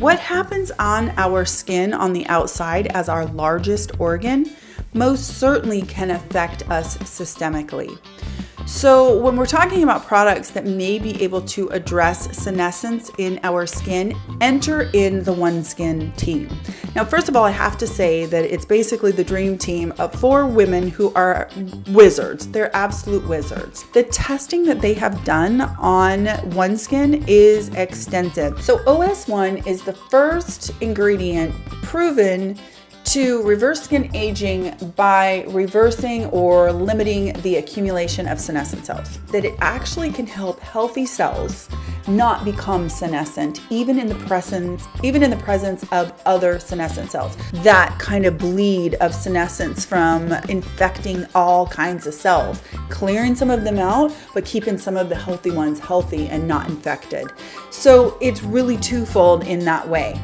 What happens on our skin on the outside as our largest organ most certainly can affect us systemically. So, when we're talking about products that may be able to address senescence in our skin, enter in the OneSkin team. Now, first of all, I have to say that it's basically the dream team of four women who are wizards. They're absolute wizards. The testing that they have done on OneSkin is extensive. So, OS1 is the first ingredient proven to reverse skin aging by reversing or limiting the accumulation of senescent cells. That it actually can help healthy cells not become senescent even in the presence even in the presence of other senescent cells. That kind of bleed of senescence from infecting all kinds of cells, clearing some of them out but keeping some of the healthy ones healthy and not infected. So it's really twofold in that way.